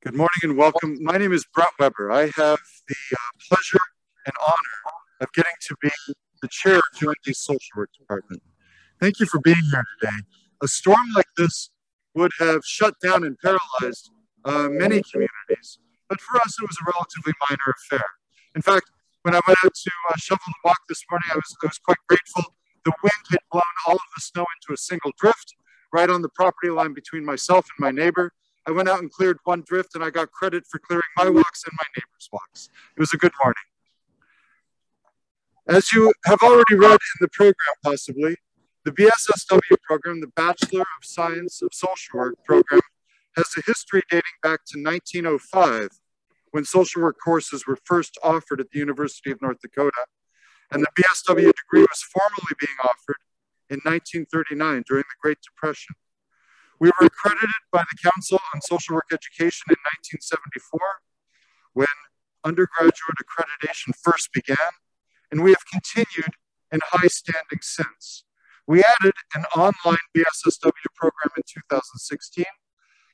Good morning and welcome. My name is Brett Weber. I have the uh, pleasure and honor of getting to be the chair of UND's social work department. Thank you for being here today. A storm like this would have shut down and paralyzed uh, many communities, but for us it was a relatively minor affair. In fact, when I went out to uh, shovel the walk this morning, I was, I was quite grateful. The wind had blown all of the snow into a single drift right on the property line between myself and my neighbor. I went out and cleared one drift and I got credit for clearing my walks and my neighbor's walks. It was a good morning. As you have already read in the program, possibly, the BSSW program, the Bachelor of Science of Social Work program, has a history dating back to 1905 when social work courses were first offered at the University of North Dakota. And the BSW degree was formally being offered in 1939 during the Great Depression. We were accredited by the Council on Social Work Education in 1974 when undergraduate accreditation first began and we have continued in high standing since. We added an online BSSW program in 2016.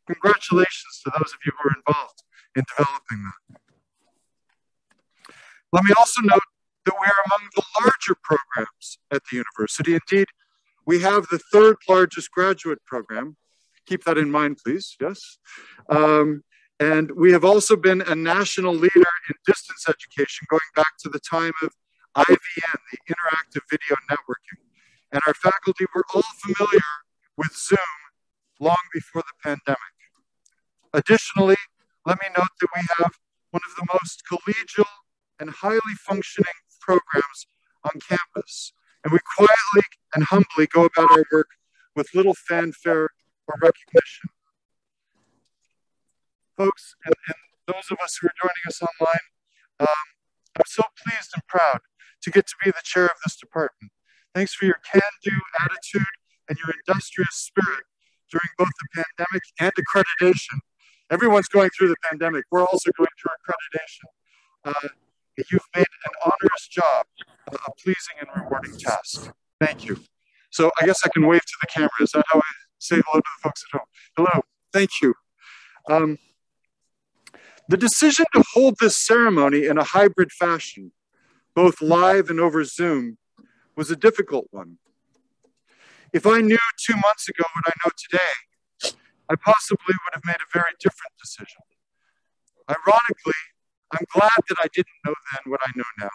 Congratulations to those of you who are involved in developing that. Let me also note that we are among the larger programs at the university. Indeed, we have the third largest graduate program. Keep that in mind, please. Yes. Um, and we have also been a national leader in distance education going back to the time of IVN, the Interactive Video Networking. And our faculty were all familiar with Zoom long before the pandemic. Additionally, let me note that we have one of the most collegial and highly functioning programs on campus. And we quietly and humbly go about our work with little fanfare or recognition. Folks, and, and those of us who are joining us online, um, I'm so pleased and proud to get to be the chair of this department. Thanks for your can-do attitude and your industrious spirit during both the pandemic and accreditation. Everyone's going through the pandemic. We're also going through accreditation. Uh, you've made an onerous job a pleasing and rewarding task. Thank you. So I guess I can wave to the camera. Is that how I say hello to the folks at home? Hello. Thank you. Um, the decision to hold this ceremony in a hybrid fashion both live and over Zoom, was a difficult one. If I knew two months ago what I know today, I possibly would have made a very different decision. Ironically, I'm glad that I didn't know then what I know now,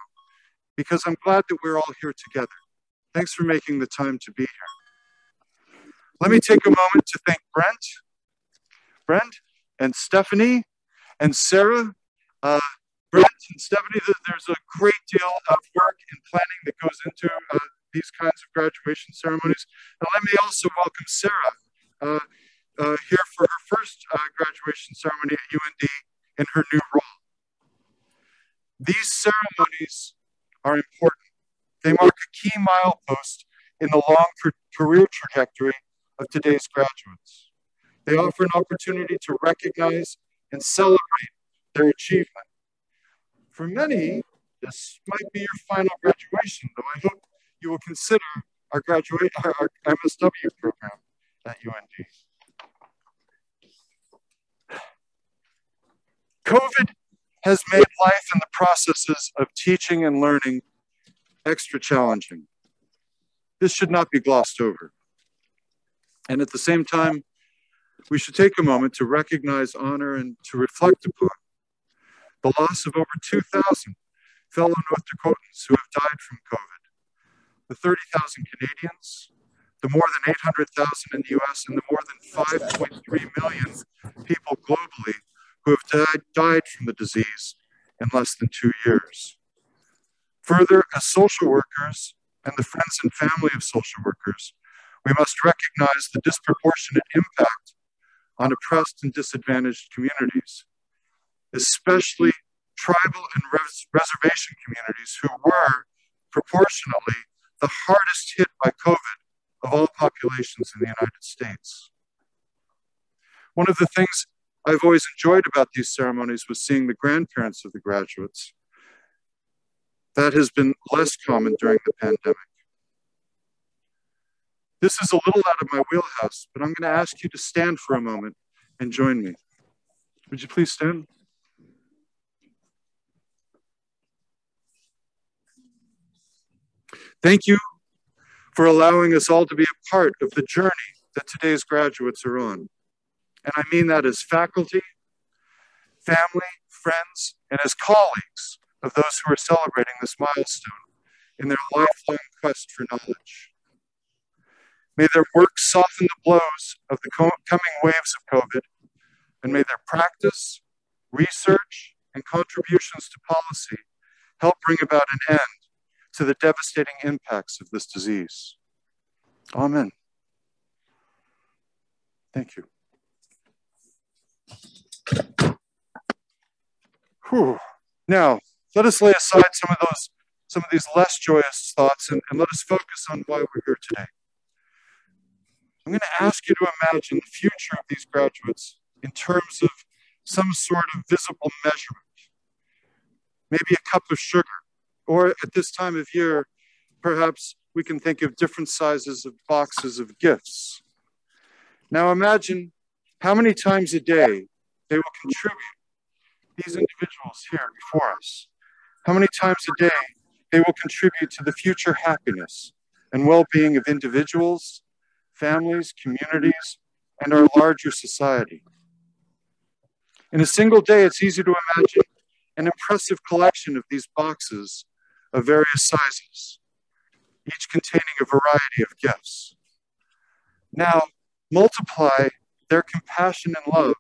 because I'm glad that we're all here together. Thanks for making the time to be here. Let me take a moment to thank Brent, Brent, and Stephanie, and Sarah. Uh, Brent and Stephanie, there's a great deal of work and planning that goes into uh, these kinds of graduation ceremonies. And let me also welcome Sarah uh, uh, here for her first uh, graduation ceremony at UND in her new role. These ceremonies are important. They mark a key milepost in the long career trajectory of today's graduates. They offer an opportunity to recognize and celebrate their achievement for many, this might be your final graduation, though I hope you will consider our graduate our, our MSW program at UND. COVID has made life and the processes of teaching and learning extra challenging. This should not be glossed over. And at the same time, we should take a moment to recognize, honor, and to reflect upon the loss of over 2,000 fellow North Dakotans who have died from COVID, the 30,000 Canadians, the more than 800,000 in the US, and the more than 5.3 million people globally who have died, died from the disease in less than two years. Further, as social workers and the friends and family of social workers, we must recognize the disproportionate impact on oppressed and disadvantaged communities especially tribal and res- reservation communities who were proportionately the hardest hit by COVID of all populations in the United States. One of the things I've always enjoyed about these ceremonies was seeing the grandparents of the graduates. That has been less common during the pandemic. This is a little out of my wheelhouse, but I'm going to ask you to stand for a moment and join me. Would you please stand? Thank you for allowing us all to be a part of the journey that today's graduates are on. And I mean that as faculty, family, friends, and as colleagues of those who are celebrating this milestone in their lifelong quest for knowledge. May their work soften the blows of the coming waves of COVID, and may their practice, research, and contributions to policy help bring about an end to the devastating impacts of this disease. Amen. Thank you. Whew. Now, let us lay aside some of those, some of these less joyous thoughts and, and let us focus on why we're here today. I'm going to ask you to imagine the future of these graduates in terms of some sort of visible measurement. Maybe a cup of sugar, or at this time of year, perhaps we can think of different sizes of boxes of gifts. Now imagine how many times a day they will contribute, these individuals here before us, how many times a day they will contribute to the future happiness and well being of individuals, families, communities, and our larger society. In a single day, it's easy to imagine an impressive collection of these boxes of various sizes, each containing a variety of gifts. Now, multiply their compassion and love,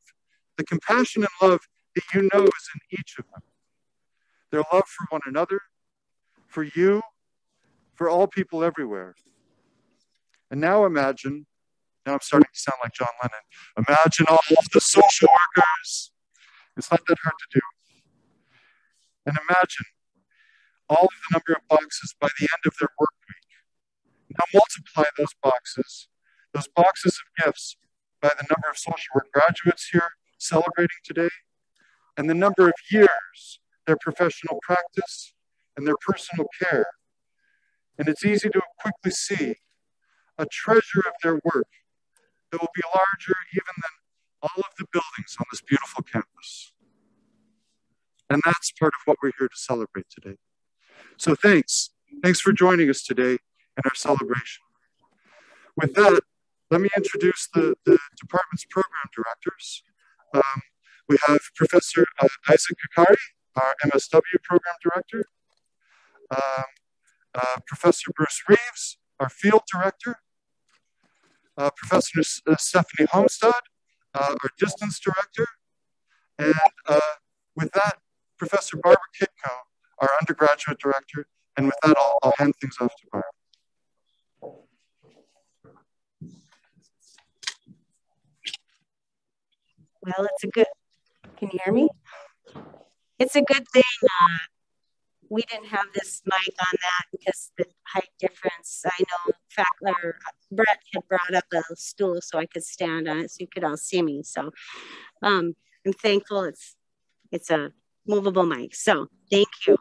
the compassion and love that you know is in each of them, their love for one another, for you, for all people everywhere, and now imagine, now I'm starting to sound like John Lennon, imagine all of the social workers. It's not that hard to do. And imagine all of the number of boxes by the end of their work week. Now multiply those boxes, those boxes of gifts, by the number of social work graduates here celebrating today, and the number of years their professional practice and their personal care. And it's easy to quickly see a treasure of their work that will be larger even than all of the buildings on this beautiful campus. And that's part of what we're here to celebrate today. So thanks. Thanks for joining us today in our celebration. With that, let me introduce the, the department's program directors. Um, we have Professor uh, Isaac Kakari, our MSW program director. Um, uh, Professor Bruce Reeves, our field director uh, Professor uh, Stephanie Homestad, uh, our distance director, and uh, with that, Professor Barbara Kitko, our undergraduate director, and with that, I'll, I'll hand things off to Barbara. Well, it's a good, can you hear me? It's a good thing uh, we didn't have this mic on that because the height difference. I know Fackler, Brett had brought up a stool so I could stand on it so you could all see me. So um, I'm thankful it's it's a movable mic. So thank you.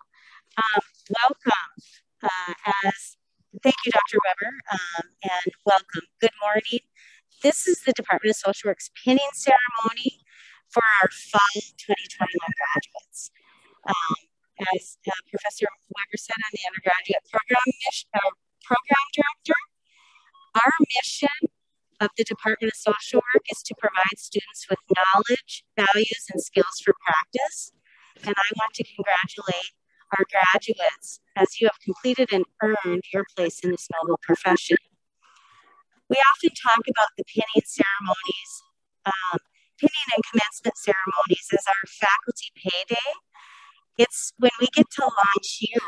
Um, welcome. Uh, as thank you, Dr. Weber, um, and welcome. Good morning. This is the Department of Social Work's pinning ceremony for our fall 2021 graduates. Um, as uh, Professor said, I'm the undergraduate program, uh, program director. Our mission of the Department of Social Work is to provide students with knowledge, values, and skills for practice. And I want to congratulate our graduates as you have completed and earned your place in this noble profession. We often talk about the pinning ceremonies, um, pinning and commencement ceremonies as our faculty payday it's when we get to launch you,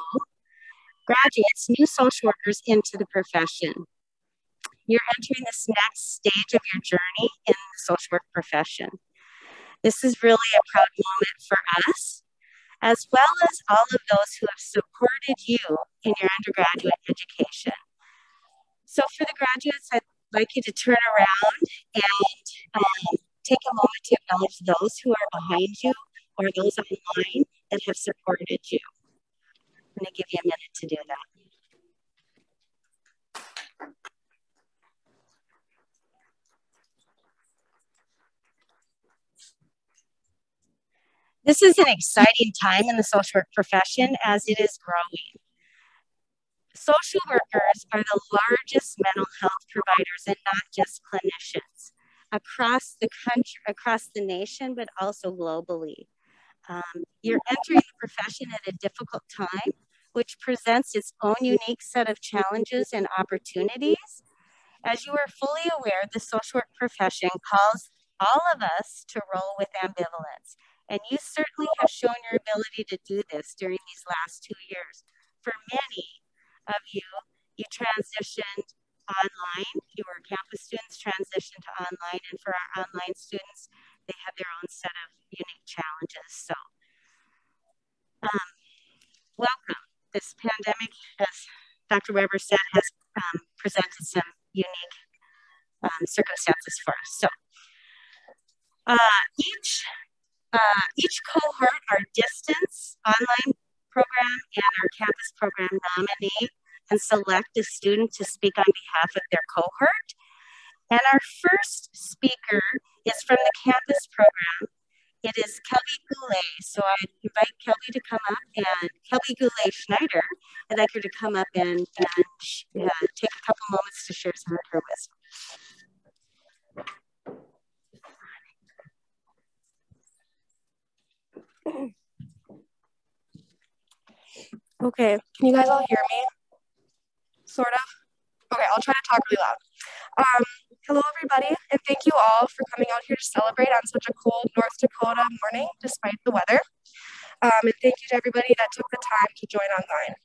graduates, new social workers into the profession. You're entering this next stage of your journey in the social work profession. This is really a proud moment for us, as well as all of those who have supported you in your undergraduate education. So, for the graduates, I'd like you to turn around and um, take a moment to acknowledge those who are behind you or those online that have supported you. I'm going to give you a minute to do that. This is an exciting time in the social work profession as it is growing. Social workers are the largest mental health providers and not just clinicians across the country, across the nation, but also globally. Um, you're entering the profession at a difficult time, which presents its own unique set of challenges and opportunities. As you are fully aware, the social work profession calls all of us to roll with ambivalence. And you certainly have shown your ability to do this during these last two years. For many of you, you transitioned online. Your campus students transitioned to online. And for our online students, they have their own set of unique challenges. So, um, welcome. This pandemic, as Dr. Weber said, has um, presented some unique um, circumstances for us. So, uh, each uh, each cohort, our distance online program and our campus program nominate and select a student to speak on behalf of their cohort. And our first speaker is from the campus program. It is Kelby Goulet. So I invite Kelby to come up and Kelby Goulet Schneider. I'd like her to come up and, and uh, take a couple moments to share some of her wisdom. Okay, can you guys all hear me? Sort of? Okay, I'll try to talk really loud. Um, hello, everybody, and thank you all for coming out here to celebrate on such a cold North Dakota morning despite the weather. Um, and thank you to everybody that took the time to join online.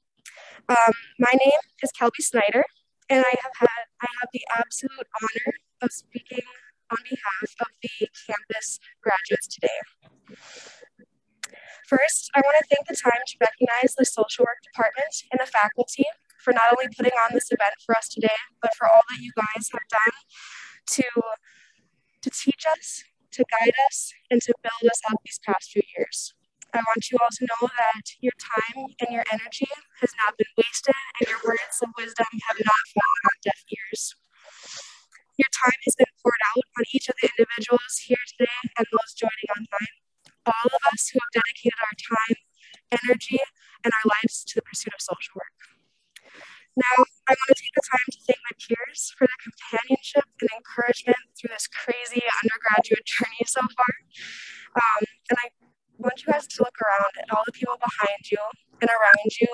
Um, my name is Kelby Snyder, and I have had I have the absolute honor of speaking on behalf of the campus graduates today. First, I want to take the time to recognize the social work department and the faculty for not only putting on this event for us today, but for all that you guys have done to, to teach us, to guide us, and to build us up these past few years. I want you all to know that your time and your energy has not been wasted, and your words of wisdom have not fallen on deaf ears. Your time has been poured out on each of the individuals here today and those joining online all of us who have dedicated our time, energy, and our lives to the pursuit of social work. Now, I want to take the time to thank my peers for their companionship and encouragement through this crazy undergraduate journey so far. Um, and I want you guys to look around at all the people behind you and around you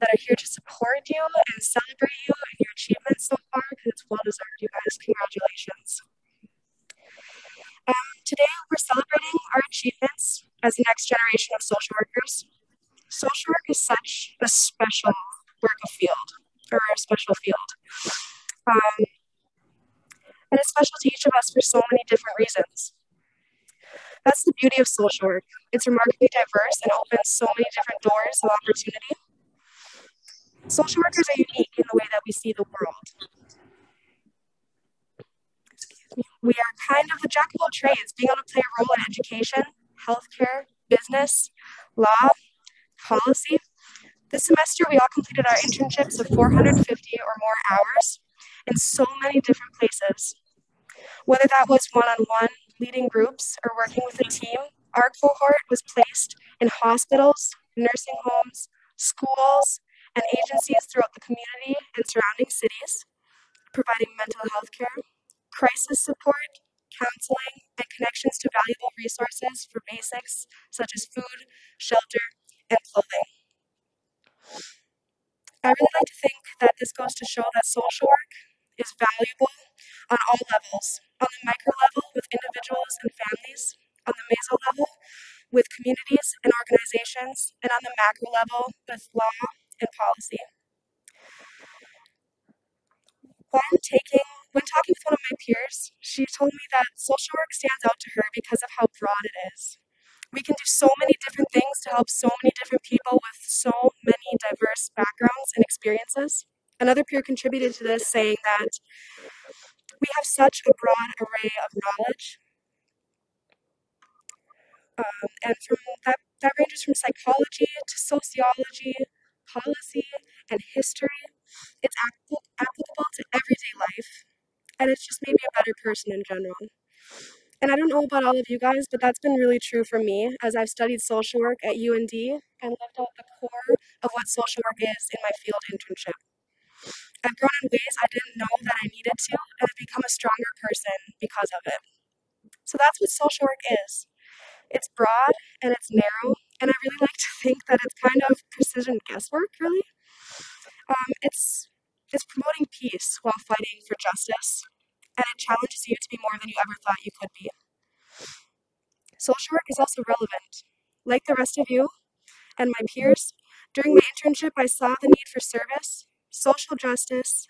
that are here to support you and celebrate you and your achievements so far because it's well deserved, you guys. Congratulations. Um, today, we're celebrating our achievements as the next generation of social workers. Social work is such a special work of field, or a special field. Um, and it's special to each of us for so many different reasons. That's the beauty of social work. It's remarkably diverse and opens so many different doors of opportunity. Social workers are unique in the way that we see the world. We are kind of the jack of all trades, being able to play a role in education, healthcare, business, law, policy. This semester, we all completed our internships of 450 or more hours in so many different places. Whether that was one on one, leading groups, or working with a team, our cohort was placed in hospitals, nursing homes, schools, and agencies throughout the community and surrounding cities, providing mental health care, crisis support, counseling, and connections to valuable resources for basics such as food, shelter, and clothing. I really like to think that this goes to show that social work is valuable on all levels on the micro level with individuals and families, on the meso level with communities and organizations, and on the macro level with law and policy. When taking when talking with one of my peers, she told me that social work stands out to her because of how broad it is. We can do so many different things to help so many different people with so many diverse backgrounds and experiences. Another peer contributed to this, saying that we have such a broad array of knowledge. Um, and from that, that ranges from psychology to sociology, policy, and history. It's applicable to everyday life and it's just made me a better person in general. And I don't know about all of you guys, but that's been really true for me as I've studied social work at UND and lived out the core of what social work is in my field internship. I've grown in ways I didn't know that I needed to, and I've become a stronger person because of it. So that's what social work is. It's broad and it's narrow, and I really like to think that it's kind of precision guesswork, really. Um, it's it's promoting peace while fighting for justice, and it challenges you to be more than you ever thought you could be. Social work is also relevant. Like the rest of you and my peers, during my internship, I saw the need for service social justice,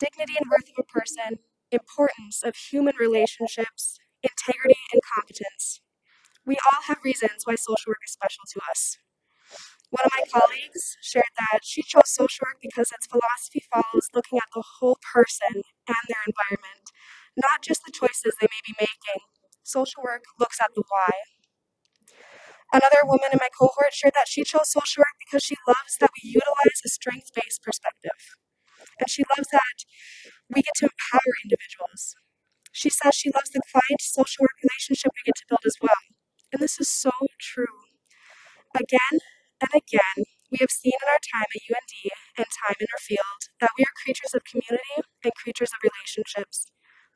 dignity and worth of a person, importance of human relationships, integrity, and competence. We all have reasons why social work is special to us. One of my colleagues shared that she chose social work because its philosophy follows looking at the whole person and their environment, not just the choices they may be making. Social work looks at the why. Another woman in my cohort shared that she chose social work because she loves that we utilize a strength based perspective. And she loves that we get to empower individuals. She says she loves the client social work relationship we get to build as well. And this is so true. Again and again, we have seen in our time at UND and time in our field that we are creatures of community and creatures of relationships.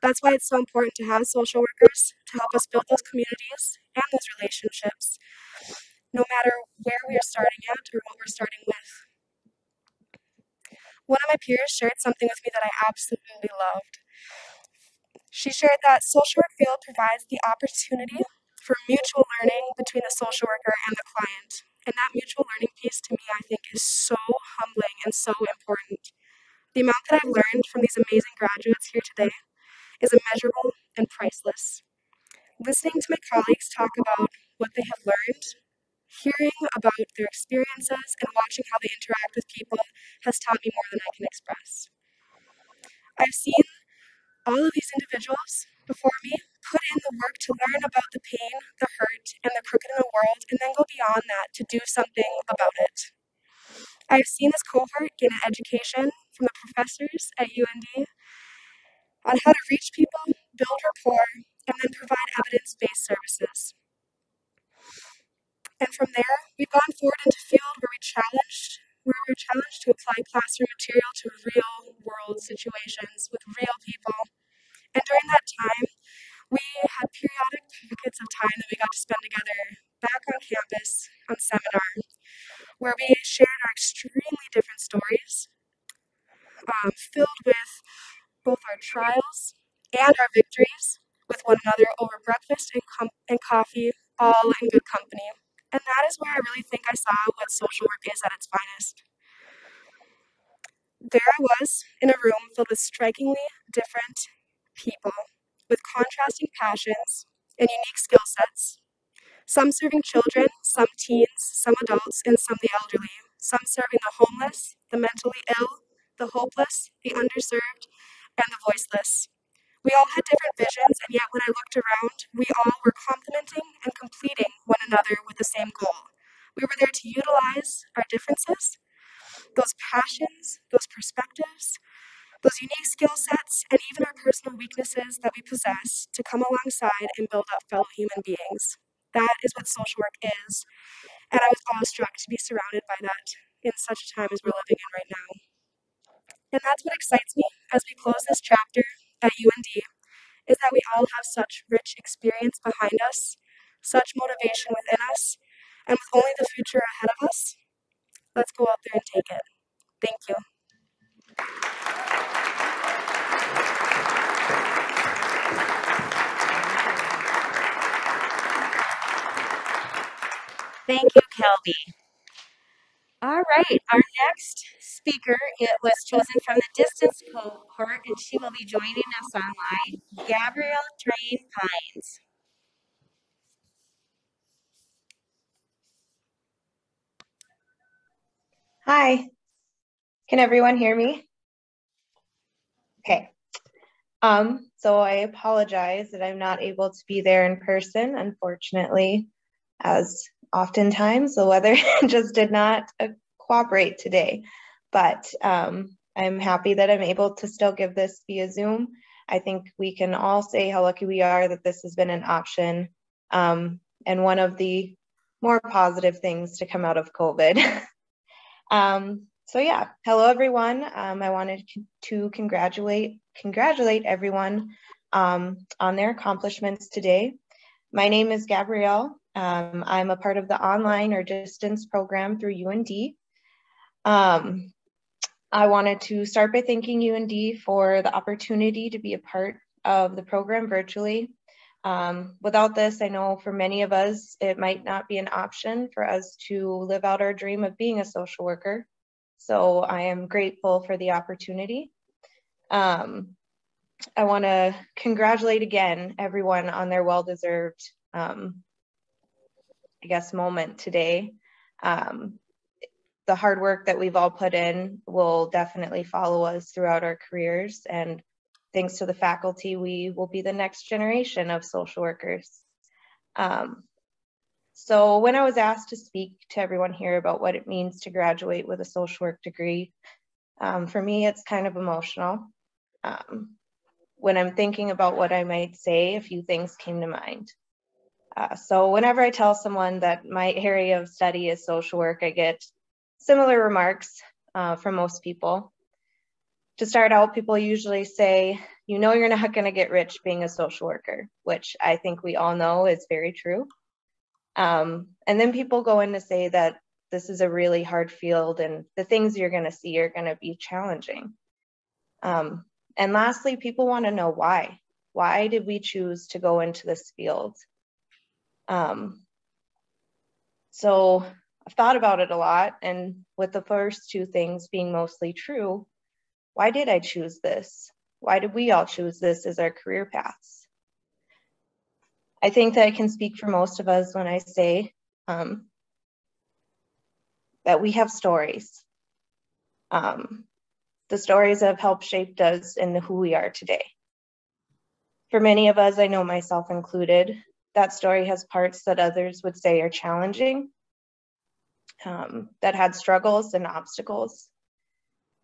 That's why it's so important to have social workers to help us build those communities and those relationships no matter where we are starting at or what we're starting with. One of my peers shared something with me that I absolutely loved. She shared that social work field provides the opportunity for mutual learning between the social worker and the client. And that mutual learning piece to me, I think, is so humbling and so important. The amount that I've learned from these amazing graduates here today is immeasurable and priceless. Listening to my colleagues talk about what they have learned hearing about their experiences and watching how they interact with people has taught me more than I can express. I've seen all of these individuals before me put in the work to learn about the pain, the hurt, and the crooked in the world, and then go beyond that to do something about it. I've seen this cohort gain an education from the professors at UND on how to reach people, build rapport, and then provide evidence based services. And from there, we've gone forward into field where we challenged where we were challenged to apply classroom material to real world situations with real people. And during that time, we had periodic pockets of time that we got to spend together back on campus on seminar, where we shared our extremely different stories, um, filled with both our trials and our victories with one another over breakfast and, com- and coffee, all in good company. And that is where I really think I saw what social work is at its finest. There I was in a room filled with strikingly different people with contrasting passions and unique skill sets. Some serving children, some teens, some adults, and some the elderly. Some serving the homeless, the mentally ill, the hopeless, the underserved, and the voiceless. We all had different visions, and yet when I looked around, we all were complementing and completing one another with the same goal. We were there to utilize our differences, those passions, those perspectives, those unique skill sets, and even our personal weaknesses that we possess to come alongside and build up fellow human beings. That is what social work is, and I was awestruck to be surrounded by that in such a time as we're living in right now. And that's what excites me as we close this chapter at UND is that we all have such rich experience behind us, such motivation within us, and with only the future ahead of us, let's go out there and take it. Thank you. Thank you, Kelby. All right, our next speaker it was chosen from the distance cohort, and she will be joining us online, Gabrielle Train Pines. Hi, can everyone hear me? Okay. Um, so I apologize that I'm not able to be there in person, unfortunately, as oftentimes the weather just did not uh, cooperate today. But um, I'm happy that I'm able to still give this via Zoom. I think we can all say how lucky we are that this has been an option um, and one of the more positive things to come out of COVID. um, so yeah, hello everyone. Um, I wanted to congratulate congratulate everyone um, on their accomplishments today. My name is Gabrielle. Um, I'm a part of the online or distance program through UND. Um, I wanted to start by thanking UND for the opportunity to be a part of the program virtually. Um, without this, I know for many of us, it might not be an option for us to live out our dream of being a social worker. So I am grateful for the opportunity. Um, I want to congratulate again everyone on their well-deserved, um, I guess, moment today. Um, the hard work that we've all put in will definitely follow us throughout our careers. And thanks to the faculty, we will be the next generation of social workers. Um, so when I was asked to speak to everyone here about what it means to graduate with a social work degree, um, for me, it's kind of emotional. Um, when I'm thinking about what I might say, a few things came to mind. Uh, so whenever I tell someone that my area of study is social work, I get similar remarks uh, from most people. To start out, people usually say, you know, you're not going to get rich being a social worker, which I think we all know is very true. Um, and then people go in to say that this is a really hard field and the things you're going to see are going to be challenging. Um, and lastly, people want to know why. Why did we choose to go into this field? Um, so I've thought about it a lot, and with the first two things being mostly true, why did I choose this? Why did we all choose this as our career paths? I think that I can speak for most of us when I say um, that we have stories. Um, the stories that have helped shape us into who we are today. For many of us, I know myself included, that story has parts that others would say are challenging, um, that had struggles and obstacles,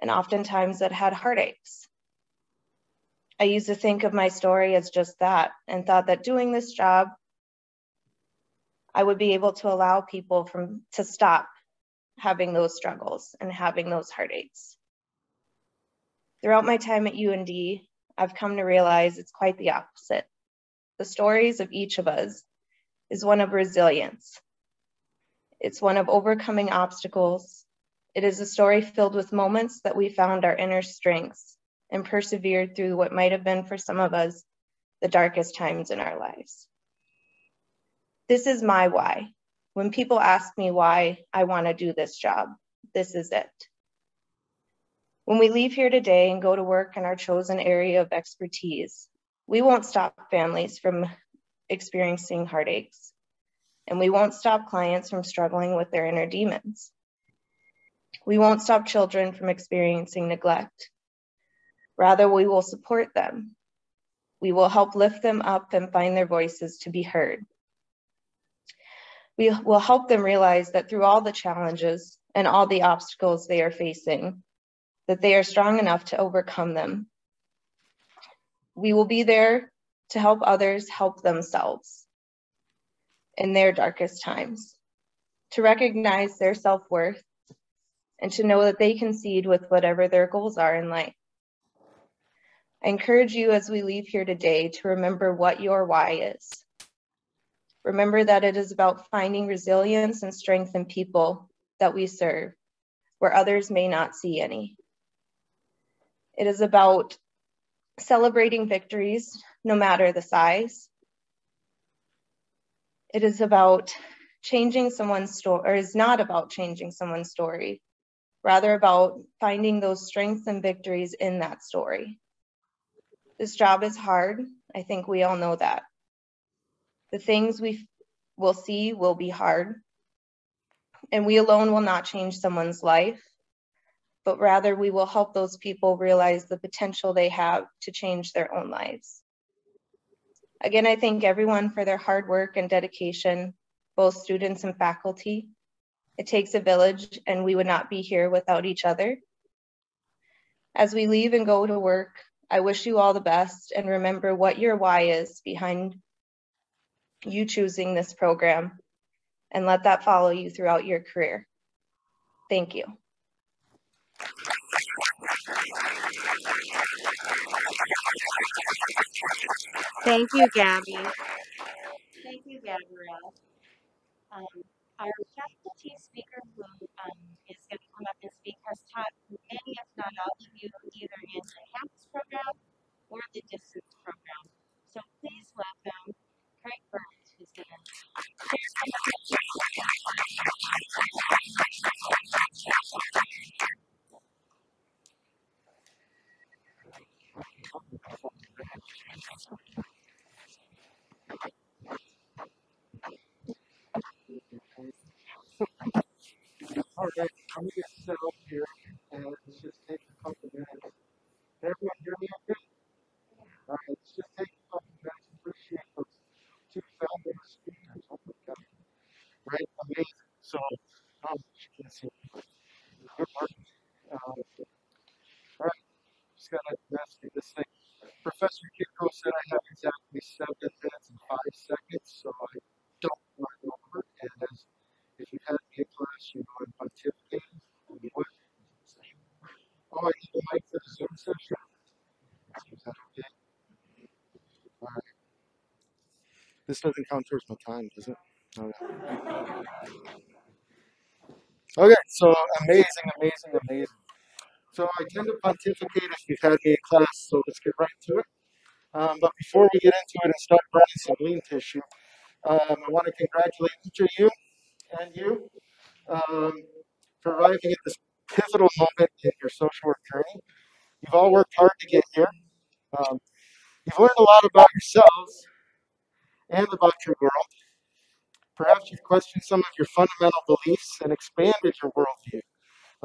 and oftentimes that had heartaches. I used to think of my story as just that and thought that doing this job, I would be able to allow people from to stop having those struggles and having those heartaches. Throughout my time at UND, I've come to realize it's quite the opposite. The stories of each of us is one of resilience, it's one of overcoming obstacles. It is a story filled with moments that we found our inner strengths and persevered through what might have been for some of us the darkest times in our lives. This is my why. When people ask me why I want to do this job, this is it. When we leave here today and go to work in our chosen area of expertise, we won't stop families from experiencing heartaches and we won't stop clients from struggling with their inner demons. We won't stop children from experiencing neglect. Rather, we will support them. We will help lift them up and find their voices to be heard. We will help them realize that through all the challenges and all the obstacles they are facing, that they are strong enough to overcome them. We will be there to help others help themselves in their darkest times, to recognize their self worth, and to know that they concede with whatever their goals are in life. I encourage you as we leave here today to remember what your why is. Remember that it is about finding resilience and strength in people that we serve where others may not see any. It is about celebrating victories, no matter the size, it is about changing someone's story, or is not about changing someone's story, rather about finding those strengths and victories in that story. This job is hard. I think we all know that. The things we will see will be hard, and we alone will not change someone's life, but rather we will help those people realize the potential they have to change their own lives. Again, I thank everyone for their hard work and dedication, both students and faculty. It takes a village and we would not be here without each other. As we leave and go to work, I wish you all the best and remember what your why is behind you choosing this program and let that follow you throughout your career. Thank you. Thank you, Gabby. Thank you, Gabrielle. Um, our faculty speaker who um, is going to come up and speak has taught many, if not all of you, either in the campus program or the distance program. So please welcome Craig Burns, who's going to share some of All right, I'm gonna set up here and let's just take a couple minutes. Can everyone hear me okay? All right, let's just take a couple minutes. Appreciate those two fabulous speakers. Oh my God. Right, amazing. So, um, let's see. Good work. Um, gotta navigate this thing. Professor Kiko said I have exactly seven minutes and five seconds, so I don't run over. And as if you had me in class, you know I'm pontificating. Oh, I need mic for the Zoom session. Is that okay? All right. This doesn't count towards my time, does it? Okay. Okay, so amazing, amazing, amazing. So I tend to pontificate if you've had me in class, so let's get right to it. Um, but before we get into it and start burning some lean tissue, um, I want to congratulate each of you and you um, for arriving at this pivotal moment in your social work journey. You've all worked hard to get here. Um, you've learned a lot about yourselves and about your world. Perhaps you've questioned some of your fundamental beliefs and expanded your worldview.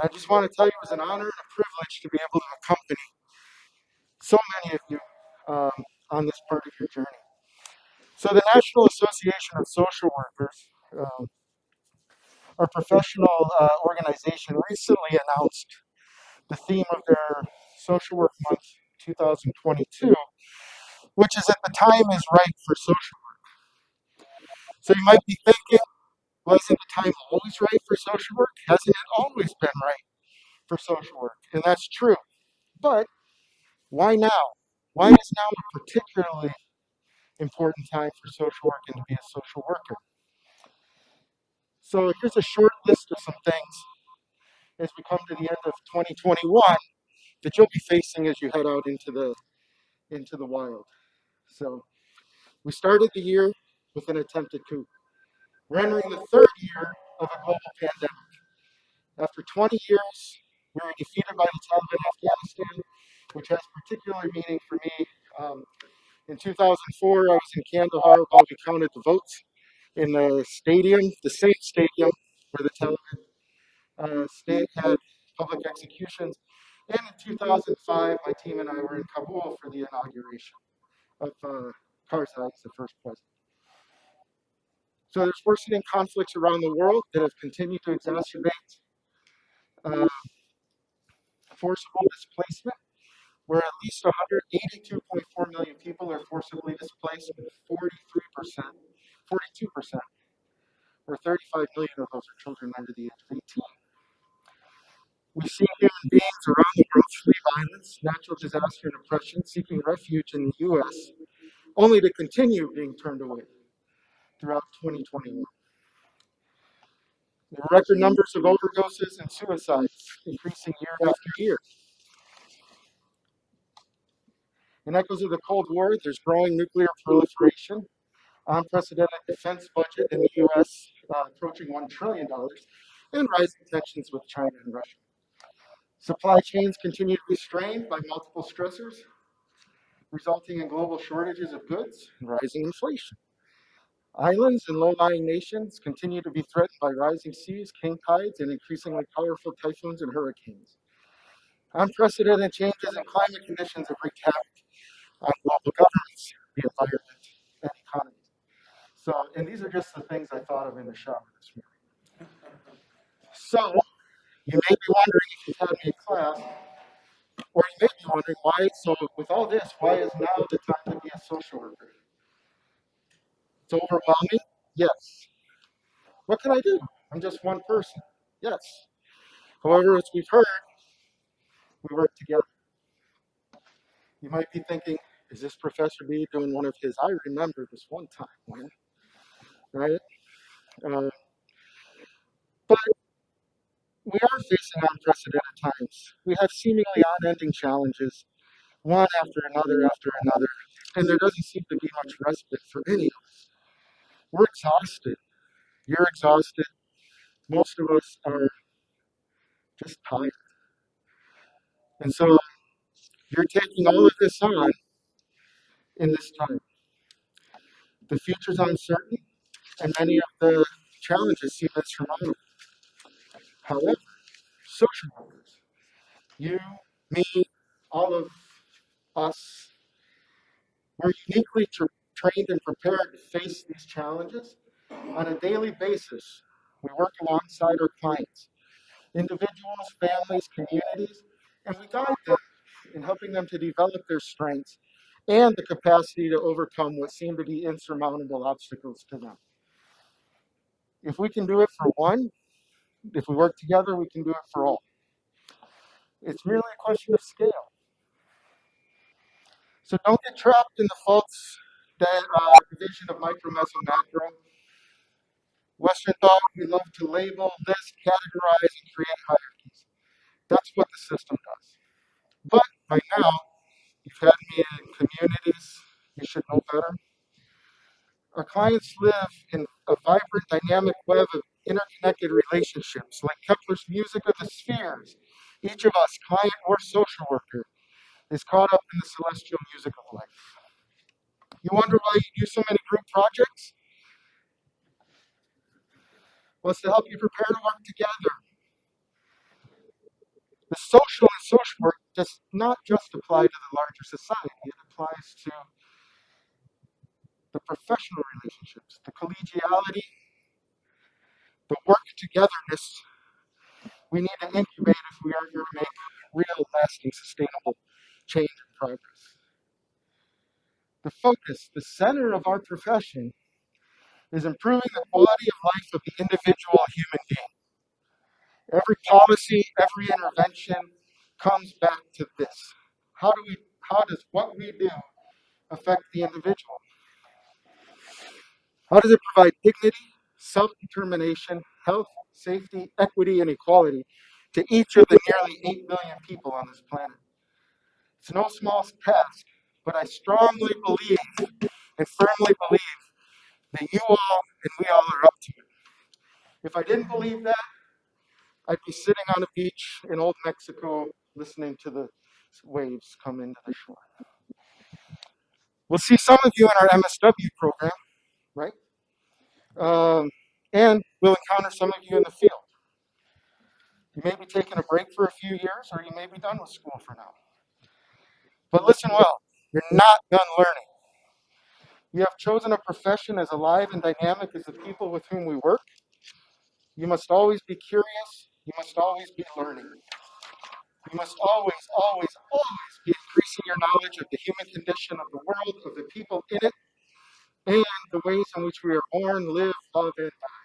I just want to tell you it was an honor and a privilege to be able to accompany so many of you um, on this part of your journey. So, the National Association of Social Workers, um, our professional uh, organization, recently announced the theme of their Social Work Month 2022, which is at the time is right for social work. So, you might be thinking, well, isn't the time always right for social work? Hasn't it always been right for social work? And that's true. But why now? Why is now a particularly important time for social work and to be a social worker? So here's a short list of some things as we come to the end of 2021 that you'll be facing as you head out into the into the wild. So we started the year with an attempted coup. We're entering the third year of a global pandemic. After 20 years, we were defeated by the Taliban in Afghanistan, which has particular meaning for me. Um, in 2004, I was in Kandahar while we counted the votes in the stadium, the same stadium where the Taliban uh, state had public executions. And in 2005, my team and I were in Kabul for the inauguration of uh, Karzai as the first president. So there's worsening conflicts around the world that have continued to exacerbate uh, forcible displacement, where at least 182.4 million people are forcibly displaced, with 43%, 42%, or 35 million of those are children under the age of 18. We see human beings around the world flee violence, natural disaster, and oppression, seeking refuge in the U.S., only to continue being turned away throughout 2021. The record numbers of overdoses and suicides increasing year after year. In echoes of the Cold War, there's growing nuclear proliferation, unprecedented defense budget in the U.S. Uh, approaching $1 trillion, and rising tensions with China and Russia. Supply chains continue to be strained by multiple stressors, resulting in global shortages of goods and rising inflation. Islands and low-lying nations continue to be threatened by rising seas, king tides, and increasingly powerful typhoons and hurricanes. Unprecedented changes in climate conditions have wreaked havoc on global governments, the environment, and economies. So, and these are just the things I thought of in the shower this morning. So, you may be wondering if you've had me in class, Or you may be wondering why, so with all this, why is now the time to be a social worker? It's overwhelming? Yes. What can I do? I'm just one person. Yes. However, as we've heard, we work together. You might be thinking, is this Professor B doing one of his, I remember this one time, man. Right? Uh, but we are facing unprecedented times. We have seemingly unending challenges, one after another after another, and there doesn't seem to be much respite for any of us. We're exhausted. You're exhausted. Most of us are just tired. And so you're taking all of this on in this time. The future's uncertain, and many of the challenges seem insurmountable. However, social workers, you, me, all of us, we're uniquely trained and prepared to face these challenges on a daily basis. We work alongside our clients, individuals, families, communities, and we guide them in helping them to develop their strengths and the capacity to overcome what seem to be insurmountable obstacles to them. If we can do it for one, if we work together, we can do it for all. It's merely a question of scale. So don't get trapped in the false that uh, division of micro, meso, macro. Western thought, we love to label, list, categorize, and create hierarchies. That's what the system does. But by now, you've had me in communities, you should know better. Our clients live in a vibrant, dynamic web of interconnected relationships, like Kepler's music of the spheres. Each of us, client or social worker, is caught up in the celestial music of life. You wonder why you do so many group projects? It's to help you prepare to work together. The social and social work does not just apply to the larger society, it applies to the professional relationships, the collegiality, the work togetherness we need to incubate if we are going to make real, lasting, sustainable change and progress. The focus, the center of our profession, is improving the quality of life of the individual human being. Every policy, every intervention comes back to this. How do we how does what we do affect the individual? How does it provide dignity, self-determination, health, safety, equity, and equality to each of the nearly 8 billion people on this planet? It's no small task, but I strongly believe and firmly believe that you all and we all are up to it. If I didn't believe that, I'd be sitting on a beach in old Mexico listening to the waves come into the shore. We'll see some of you in our MSW program, right? Um, and we'll encounter some of you in the field. You may be taking a break for a few years, or you may be done with school for now. But listen well, you're not done learning. You have chosen a profession as alive and dynamic as the people with whom we work. You must always be curious. You must always be learning. You must always, always, always be increasing your knowledge of the human condition of the world, of the people in it, and the ways in which we are born, live, love, and die.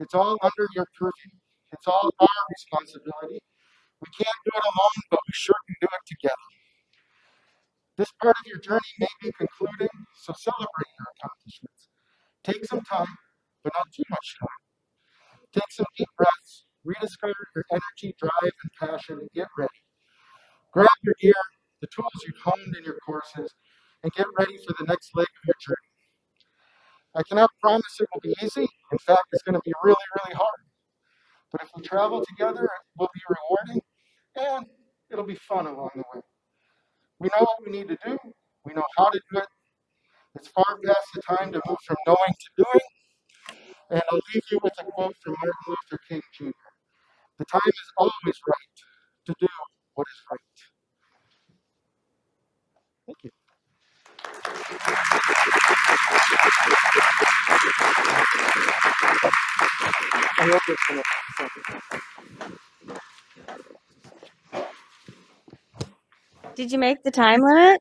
It's all under your purview. It's all our responsibility. We can't do it alone, but we sure can do it together. This part of your journey may be concluding, so celebrate your accomplishments. Take some time, but not too much time. Take some deep breaths, rediscover your energy, drive, and passion, and get ready. Grab your gear, the tools you've honed in your courses, and get ready for the next leg of your journey. I cannot promise it will be easy. In fact, it's going to be really, really hard. But if we travel together, it will be rewarding and it'll be fun along the way. We know what we need to do, we know how to do it. It's far past the time to move from knowing to doing. And I'll leave you with a quote from Martin Luther King Jr. The time is always right to do what is right. Thank you. I hope it's Did you make the time limit?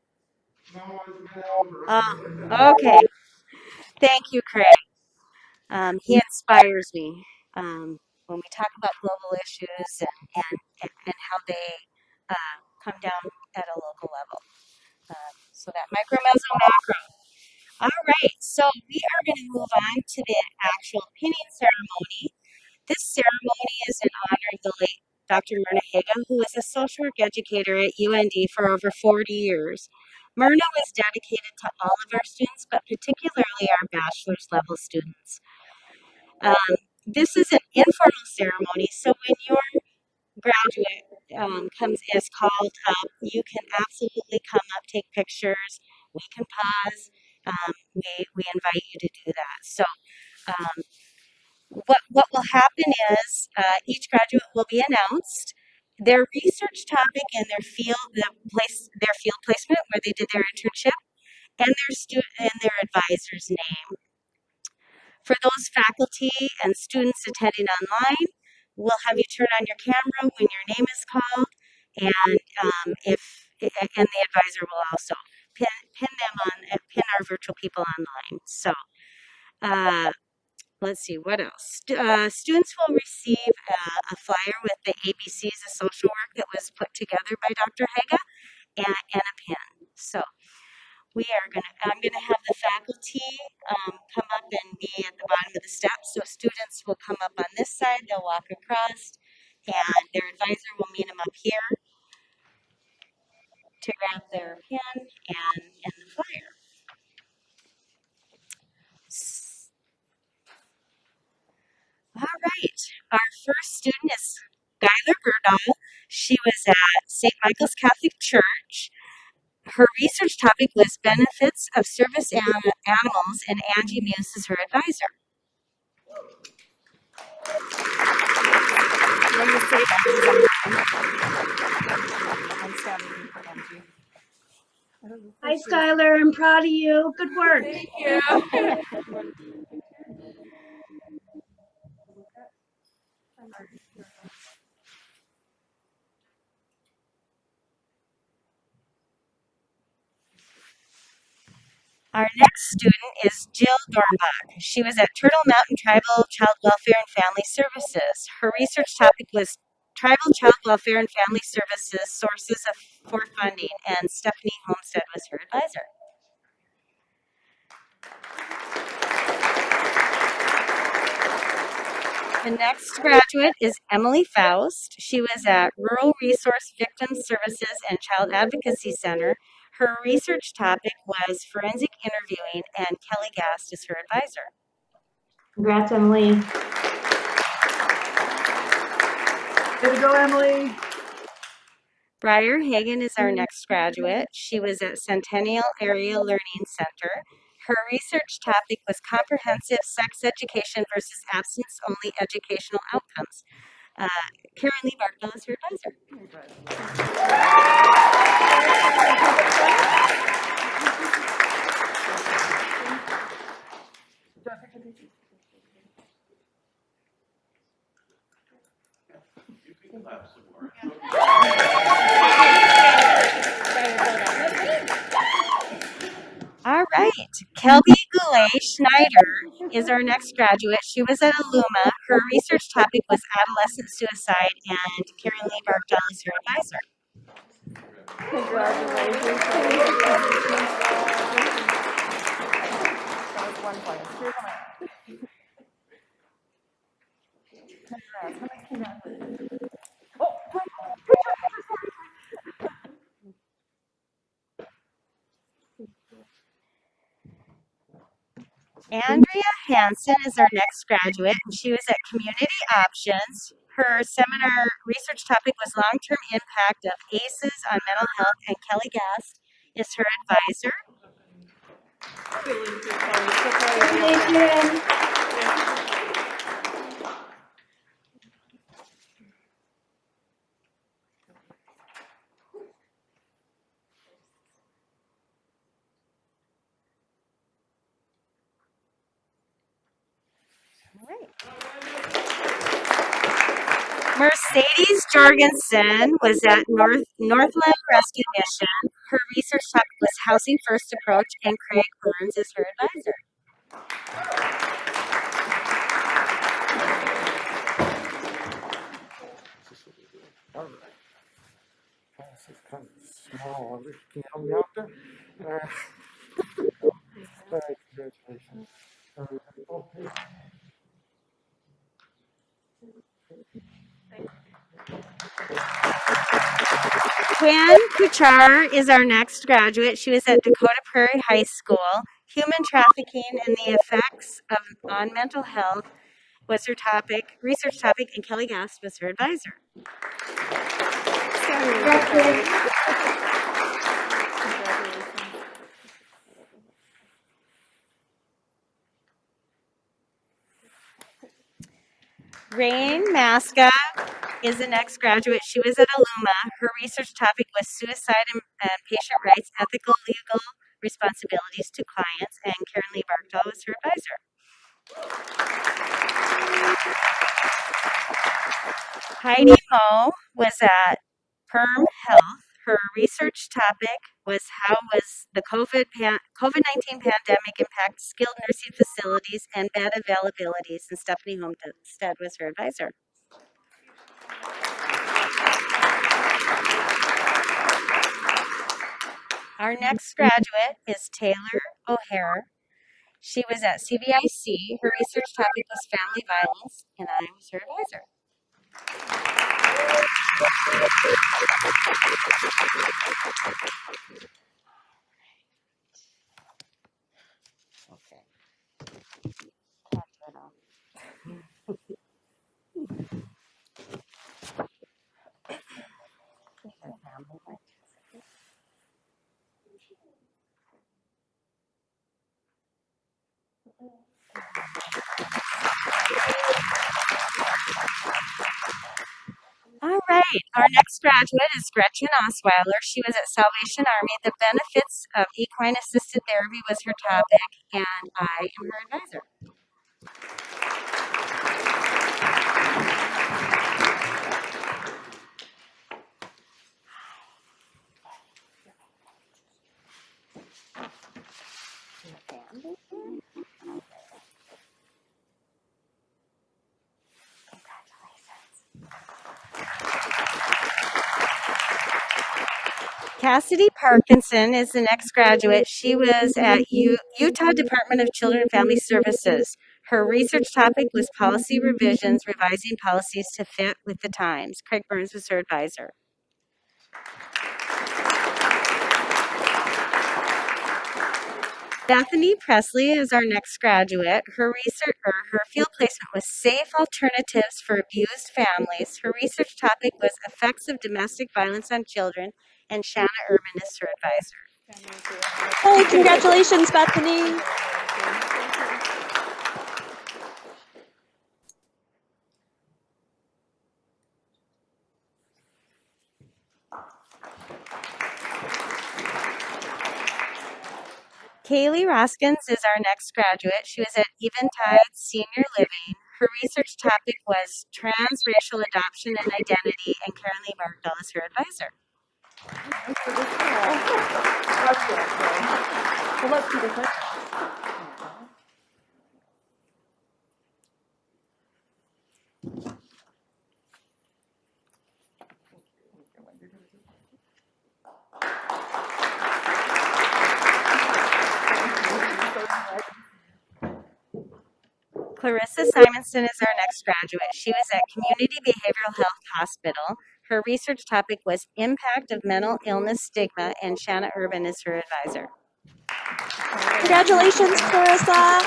Oh, okay. Thank you, Craig. Um, he inspires me um, when we talk about global issues and, and, and, and how they uh, come down at a local level. Uh, so that micro, meso, macro. All right, so we are going to move on to the actual pinning ceremony. This ceremony is in honor of the late Dr. Myrna Haga, who is a social work educator at UND for over 40 years. Myrna was dedicated to all of our students, but particularly our bachelor's level students. Um, this is an informal ceremony, so when your graduate um, comes is called up, you can absolutely come up, take pictures. We can pause. Um, we we invite you to do that. So. Um, what what will happen is uh, each graduate will be announced. Their research topic and their field the place their field placement where they did their internship and their student and their advisor's name. For those faculty and students attending online we'll have you turn on your camera when your name is called and um, if and the advisor will also pin, pin them on pin our virtual people online. So uh, let's see what else? Uh, students will receive a, a, flyer with the abcs of social work that was put together by dr haga and, and a pen. So we are going to i'm going to have the faculty um, come up and be at the bottom of the steps. So students will come up on this side they'll walk across and their advisor will meet them up here to grab their pen and, and the flyer All right. Our first student is Skylar Berdahl. She was at St. Michael's Catholic Church. Her research topic was benefits of service an- animals, and Angie Muse is her advisor. Hi, Skylar. I'm proud of you. Good work. Thank you. Our next student is Jill Dornbach. She was at Turtle Mountain Tribal Child Welfare and Family Services. Her research topic was Tribal Child Welfare and Family Services sources of, for funding, and Stephanie Homestead was her advisor. The next graduate is Emily Faust. She was at Rural Resource Victim Services and Child Advocacy Center. Her research topic was forensic interviewing, and Kelly Gast is her advisor. Congrats, Emily. Way to go, Emily. Briar Hagen is our next graduate. She was at Centennial Area Learning Center. Her research topic was comprehensive sex education versus abstinence only educational outcomes. Uh, Karen Lee Barkdahl is her advisor. All Kelby Goulet Schneider is our next graduate. She was at Aluma. Her research topic was adolescent suicide, and Karen Lee Barkdahl is her advisor. Andrea Hansen is our next graduate. And she was at Community Options. Her seminar research topic was long term impact of ACEs on mental health, and Kelly Gast is her advisor. Congratulations. All Mercedes Jorgensen was at North Northland Rescue Mission. Her research topic was housing first approach, and Craig Burns is her advisor. Congratulations. Quinn Kuchar is our next graduate. She was at Dakota Prairie High School. Human trafficking and the effects of on mental health was her topic, research topic, and Kelly Gast was her advisor. Rain Masca is the next graduate. She was at Aluma. Her research topic was suicide and, and patient rights, ethical legal responsibilities to clients, and Karen Lee Barkdahl was her advisor. Heidi Mo was at Perham Health. Her research topic was how was the COVID pan, COVID-19 pandemic impact skilled nursing facilities and bed availabilities, and Stephanie Homestead was her advisor. Our next graduate is Taylor O'Hare. She was at CVIC. Her research topic was family violence, and I was her advisor. 私は全体的に全体的に全体的に全体的に。Right, our next graduate is Gretchen Osweiler. She was at Salvation Army. The benefits of equine assisted therapy was her topic, and I am her advisor. Cassidy Parkinson is the next graduate. She was at U- Utah Department of Children and Family Services. Her research topic was policy revisions, revising policies to fit with the times. Craig Burns was her advisor. Bethany Presley is our next graduate. Her research or her field placement was safe alternatives for abused families. Her research topic was effects of domestic violence on children, and Shanna Urban is her advisor. Hey, congratulations, Bethany. Kaylee Roskins is our next graduate. She was at Eventide Senior Living. Her research topic was transracial adoption and identity, and Karen Lee Barkdahl is her advisor. So let's do this. Clarissa Simonson is our next graduate. She was at Community Behavioral Health Hospital. Her research topic was impact of mental illness stigma, and Shanna Urban is her advisor. Congratulations, Clarissa.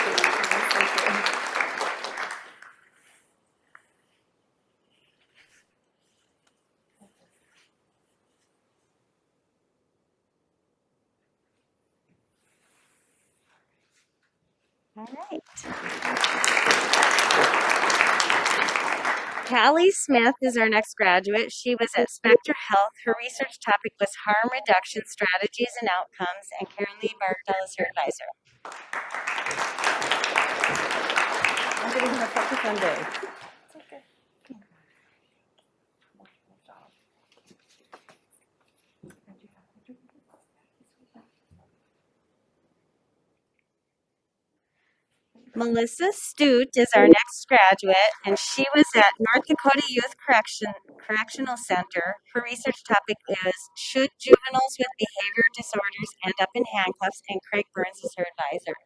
All right. Callie Smith is our next graduate. She was at Spectra Health. Her research topic was harm reduction strategies and outcomes, and Karen Lee Barkdahl is her advisor. I'm getting a focus on. Melissa Stute is our next graduate, and she was at North Dakota Youth Correction Correctional Center. Her research topic is Should juveniles with behavior disorders end up in handcuffs? And Craig Burns is her advisor.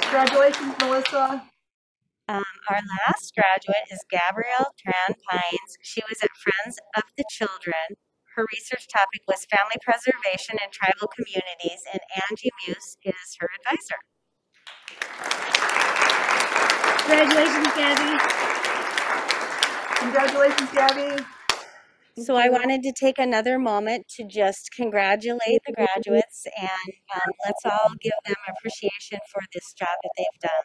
Congratulations, Melissa. Um, our last graduate is Gabrielle Tran Pines. She was at Friends of the Children. Her research topic was family preservation in tribal communities, and Angie Muse is her advisor. Congratulations, Gabby. Congratulations, Gabby. So I wanted to take another moment to just congratulate the graduates and um, let's all give them appreciation for this job that they've done.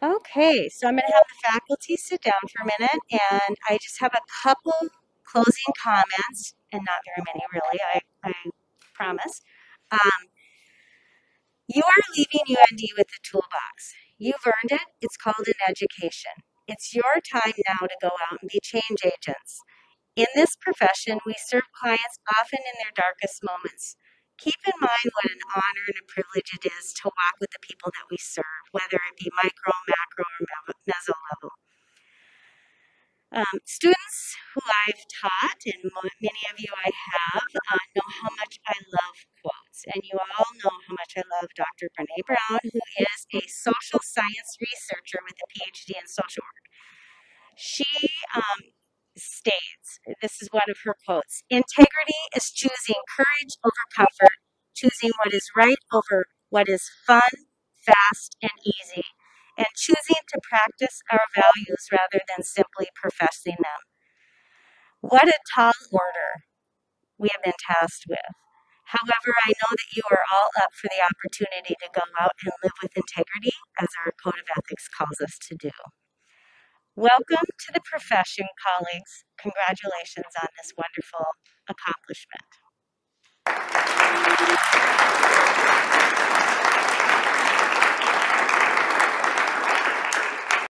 Okay, so I'm going to have the faculty sit down for a minute and I just have a couple closing comments and not very many really, I, I promise. Um, you are leaving UND with a toolbox. You've earned it. It's called an education. It's your time now to go out and be change agents. In this profession, we serve clients often in their darkest moments. Keep in mind what an honor and a privilege it is to walk with the people that we serve, whether it be micro, macro, or meso level. Um, students who I've taught, and many of you I have, uh, know how much I love quotes. And you all know how much I love Dr. Brene Brown, who is a social science researcher with a PhD in social work. She um, states this is one of her quotes integrity is choosing courage over comfort, choosing what is right over what is fun, fast, and easy and choosing to practice our values rather than simply professing them. What a tall order we have been tasked with. However, I know that you are all up for the opportunity to go out and live with integrity, as our code of ethics calls us to do. Welcome to the profession, colleagues. Congratulations on this wonderful accomplishment.